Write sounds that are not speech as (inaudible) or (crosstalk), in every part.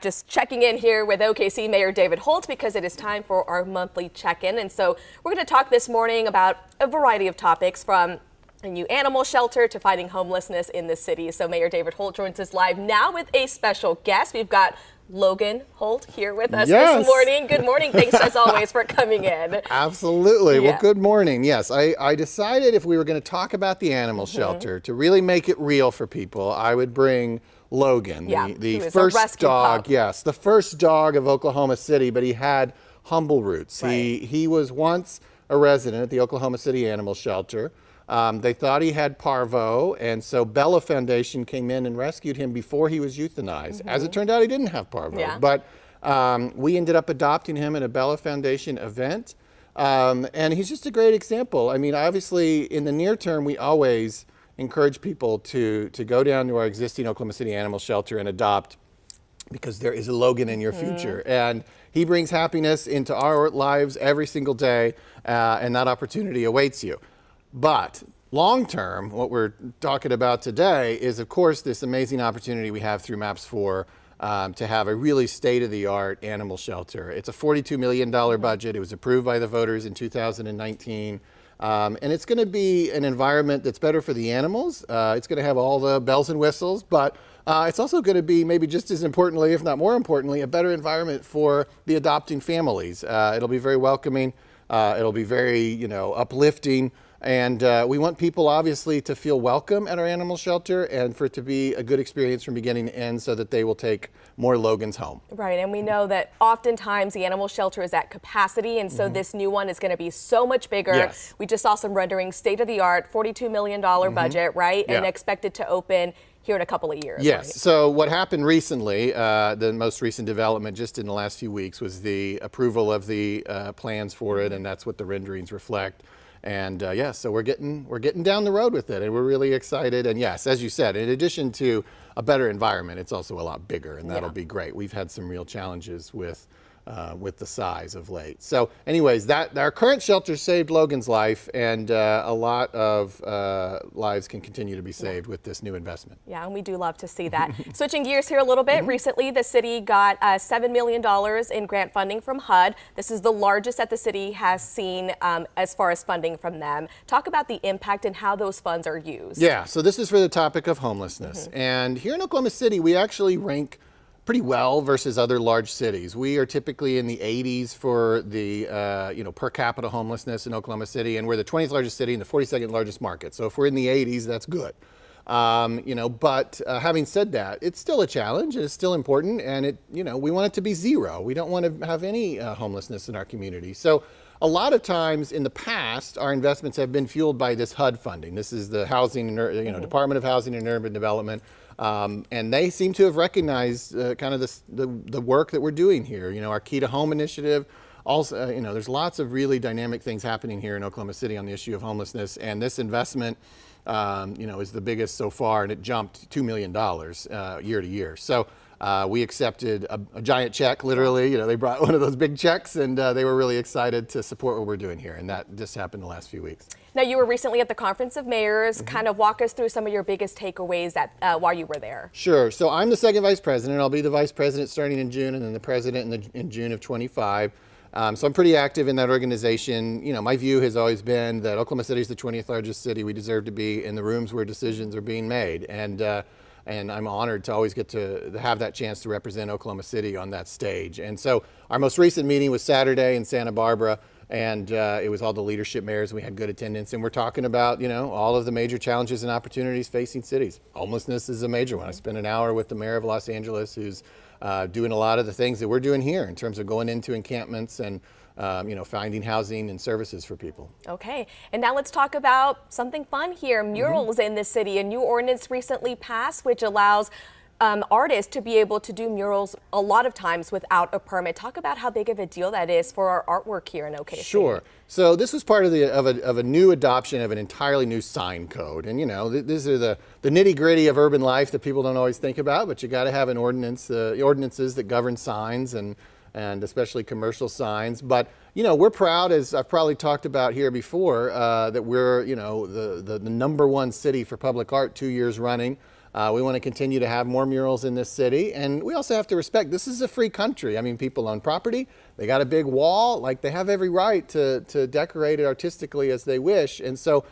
Just checking in here with OKC Mayor David Holt because it is time for our monthly check-in. And so we're going to talk this morning about a variety of topics from a new animal shelter to fighting homelessness in the city. So Mayor David Holt joins us live now with a special guest. We've got Logan Holt here with us yes. this morning. Good morning. Thanks as (laughs) always for coming in. Absolutely. Yeah. Well, good morning. Yes, I, I decided if we were going to talk about the animal Mm-hmm. shelter to really make it real for people, I would bring Logan, Yeah, the, the who is a first dog. pup. Yes, the first dog of Oklahoma City, but he had humble roots. He he was once a resident at the Oklahoma City Animal Shelter. Um, they thought he had parvo, and so Bella Foundation came in and rescued him before he was euthanized. As it turned out, he didn't have parvo, Mm-hmm. Yeah. but um, we ended up adopting him at a Bella Foundation event. Um, and he's just a great example. I mean, obviously, in the near term, we always encourage people to, to go down to our existing Oklahoma City Animal Shelter and adopt because there is a Logan in your future. And he brings happiness into our lives every single day, uh, and that opportunity awaits you. But long term, what we're talking about today is, of course, this amazing opportunity we have through MAPS 4 um, to have a really state of the art animal shelter. It's a $42 million budget. It was approved by the voters in 2019. Um, and it's going to be an environment that's better for the animals. Uh, it's going to have all the bells and whistles, but uh, it's also going to be maybe just as importantly, if not more importantly, a better environment for the adopting families. Uh, it'll be very welcoming. Uh, it'll be very, you know, uplifting. And uh, we want people obviously to feel welcome at our animal shelter and for it to be a good experience from beginning to end so that they will take more Logans home. Right, and we know that oftentimes the animal shelter is at capacity, and so this new one is going to be so much bigger. Mm-hmm. Yes. Mm-hmm. We just saw some renderings, state of the art, $42 million budget, right? And expected to open here in a couple of years. Yes. right? So what happened recently, uh, the most recent development just in the last few weeks was the approval of the uh, plans for it, and that's what the renderings reflect. And uh, yeah, so we're getting we're getting down the road with it, and we're really excited. And yes, as you said, in addition to a better environment, it's also a lot bigger, and that'll Yeah. be great. We've had some real challenges with. Uh, with the size of late. So, anyways, that our current shelter saved Logan's life, and uh, a lot of uh, lives can continue to be saved with this new investment. Yeah, and we do love to see that. (laughs) Switching gears here a little bit, recently the city got uh, $7 million in grant funding from HUD. This is the largest that the city has seen um, as far as funding from them. Talk about the impact and how those funds are used. Yeah, so this is for the topic of homelessness. And here in Oklahoma City, we actually rank pretty well versus other large cities. We are typically in the 80s for the uh, you know per capita homelessness in Oklahoma City, and we're the 20th largest city and the 42nd largest market. So if we're in the 80s, that's good. Um, you know, but uh, having said that, it's still a challenge. It's still important, and it you know we want it to be zero. We don't want to have any uh, homelessness in our community. So a lot of times in the past, our investments have been fueled by this HUD funding. This is the Housing, you know, Department of Housing and Urban Development, um, and they seem to have recognized uh, kind of this, the the work that we're doing here. You know, our Key to Home initiative. Also, uh, you know, there's lots of really dynamic things happening here in Oklahoma City on the issue of homelessness, and this investment, um, you know, is the biggest so far, and it jumped two million dollars uh, year to year. So. Uh, we accepted a, a giant check, literally. You know, they brought (laughs) one of those big checks, and uh, they were really excited to support what we're doing here. And that just happened the last few weeks. Now, you were recently at the Conference of Mayors. Mm-hmm. Kind of walk us through some of your biggest takeaways that, uh, while you were there. Sure. So I'm the second vice president. I'll be the vice president starting in June, and then the president in, the, in June of 25. Um, so I'm pretty active in that organization. You know, my view has always been that Oklahoma City is the 20th largest city. We deserve to be in the rooms where decisions are being made, and uh, and I'm honored to always get to have that chance to represent Oklahoma City on that stage. And so our most recent meeting was Saturday in Santa Barbara. And uh, it was all the leadership mayors. We had good attendance, and we're talking about you know all of the major challenges and opportunities facing cities. Homelessness is a major one. I spent an hour with the mayor of Los Angeles, who's uh, doing a lot of the things that we're doing here in terms of going into encampments and um, you know finding housing and services for people. Okay, and now let's talk about something fun here murals in the city. A new ordinance recently passed which allows um, artists to be able to do murals a lot of times without a permit. Talk about how big of a deal that is for our artwork here in OKC. Sure. So this was part of the of a, of a new adoption of an entirely new sign code, and you know th- these are the the nitty gritty of urban life that people don't always think about, but you got to have an ordinance, uh, ordinances that govern signs and and especially commercial signs. But you know we're proud, as I've probably talked about here before, uh, that we're you know the, the the number one city for public art two years running. Uh, we want to continue to have more murals in this city, and we also have to respect this is a free country. I mean, people own property, they got a big wall, like they have every right to, to decorate it artistically as they wish. And so,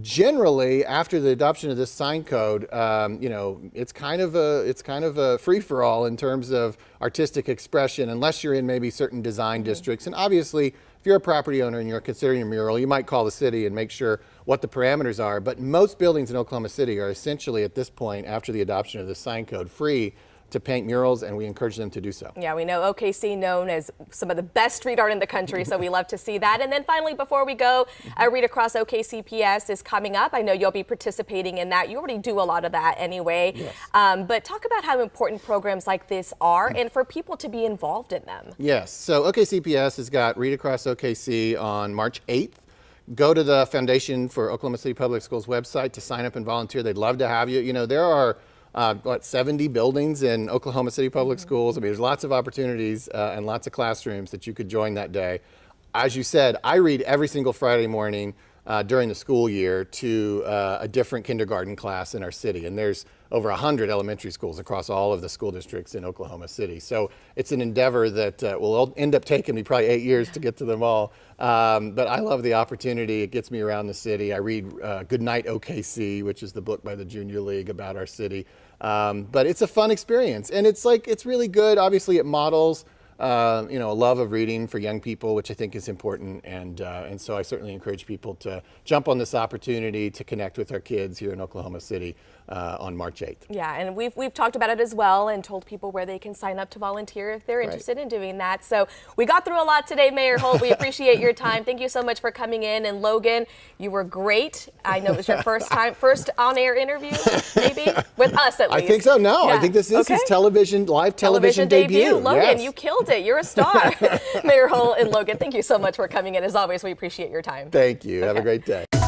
generally, after the adoption of this sign code, um, you know, it's kind of a it's kind of a free for all in terms of artistic expression, unless you're in maybe certain design districts. And obviously, if you're a property owner and you're considering a mural, you might call the city and make sure what the parameters are. But most buildings in Oklahoma City are essentially at this point, after the adoption of the sign code, free to paint murals, and we encourage them to do so. Yeah, we know OKC known as some of the best street art in the country, so we love to see that. And then finally, before we go, uh, Read Across OKCPS is coming up. I know you'll be participating in that. You already do a lot of that anyway. Yes. Um, but talk about how important programs like this are and for people to be involved in them. Yes. So OKCPS has got Read Across OKC on March 8th. Go to the Foundation for Oklahoma City Public Schools website to sign up and volunteer. They'd love to have you. You know, there are uh, what 70 buildings in Oklahoma City Public Schools. I mean, there's lots of opportunities uh, and lots of classrooms that you could join that day. As you said, I read every single Friday morning uh, during the school year to uh, a different kindergarten class in our city. And there's over 100 elementary schools across all of the school districts in Oklahoma City. So it's an endeavor that uh, will end up taking me probably eight years to get to them all. Um, but I love the opportunity. It gets me around the city. I read uh, Goodnight OKC, which is the book by the Junior League about our city. Um, but it's a fun experience. And it's like, it's really good. Obviously, it models uh, you know, a love of reading for young people, which I think is important. And, uh, and so I certainly encourage people to jump on this opportunity to connect with our kids here in Oklahoma City uh, on March 8th. Yeah, and we've, we've talked about it as well and told people where they can sign up to volunteer if they're interested right. in doing that. So we got through a lot today, Mayor Holt. We (laughs) appreciate your time. Thank you so much for coming in. And Logan, you were great. I know it was your (laughs) first time, first on-air interview, maybe with us at least. I think so. No, yeah. I think this is okay. his television live television, television debut. debut. Logan, yes. you killed it. You're a star. (laughs) Mayor Holt and Logan, thank you so much for coming in. As always, we appreciate your time. Thank you. Okay. Have a great day.